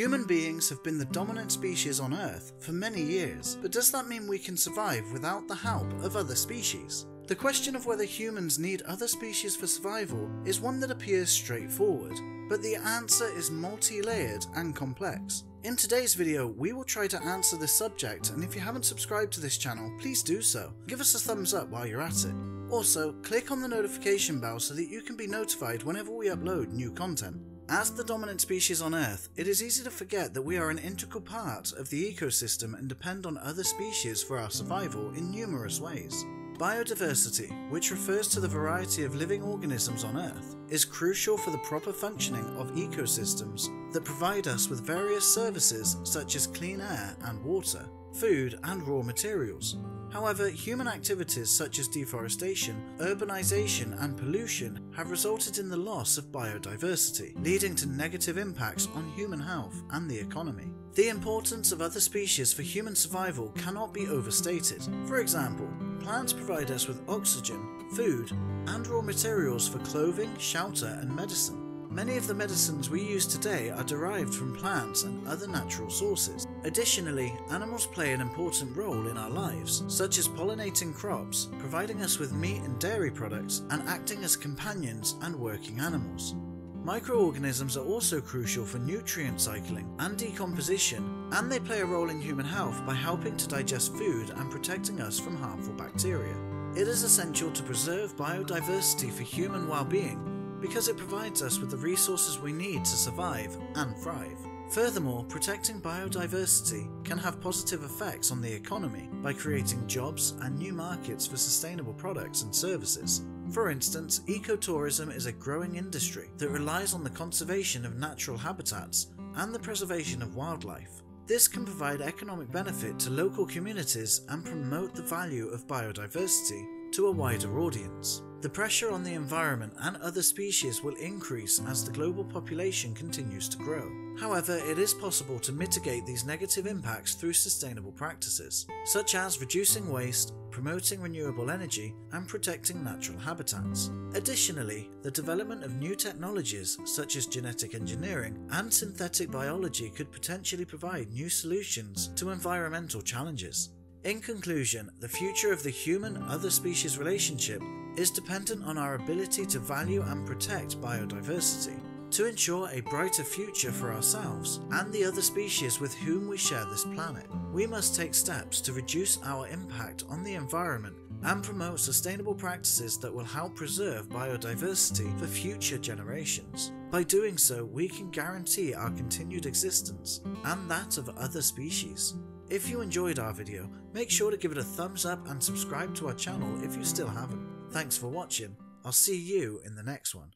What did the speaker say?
Human beings have been the dominant species on Earth for many years, but does that mean we can survive without the help of other species? The question of whether humans need other species for survival is one that appears straightforward, but the answer is multi-layered and complex. In today's video, we will try to answer this subject, and if you haven't subscribed to this channel, please do so. Give us a thumbs up while you're at it. Also, click on the notification bell so that you can be notified whenever we upload new content. As the dominant species on Earth, it is easy to forget that we are an integral part of the ecosystem and depend on other species for our survival in numerous ways. Biodiversity, which refers to the variety of living organisms on Earth, is crucial for the proper functioning of ecosystems that provide us with various services such as clean air and water, food and raw materials. However, human activities such as deforestation, urbanization and pollution have resulted in the loss of biodiversity, leading to negative impacts on human health and the economy. The importance of other species for human survival cannot be overstated. For example, plants provide us with oxygen, food, and raw materials for clothing, shelter, and medicine. Many of the medicines we use today are derived from plants and other natural sources. Additionally, animals play an important role in our lives, such as pollinating crops, providing us with meat and dairy products, and acting as companions and working animals. Microorganisms are also crucial for nutrient cycling and decomposition, and they play a role in human health by helping to digest food and protecting us from harmful bacteria. It is essential to preserve biodiversity for human well-being because it provides us with the resources we need to survive and thrive. Furthermore, protecting biodiversity can have positive effects on the economy by creating jobs and new markets for sustainable products and services. For instance, ecotourism is a growing industry that relies on the conservation of natural habitats and the preservation of wildlife. This can provide economic benefit to local communities and promote the value of biodiversity to a wider audience. The pressure on the environment and other species will increase as the global population continues to grow. However, it is possible to mitigate these negative impacts through sustainable practices, such as reducing waste, promoting renewable energy, and protecting natural habitats. Additionally, the development of new technologies such as genetic engineering and synthetic biology could potentially provide new solutions to environmental challenges. In conclusion, the future of the human-other species relationship is dependent on our ability to value and protect biodiversity, to ensure a brighter future for ourselves and the other species with whom we share this planet. We must take steps to reduce our impact on the environment and promote sustainable practices that will help preserve biodiversity for future generations. By doing so, we can guarantee our continued existence and that of other species. If you enjoyed our video, make sure to give it a thumbs up and subscribe to our channel if you still haven't. Thanks for watching, I'll see you in the next one.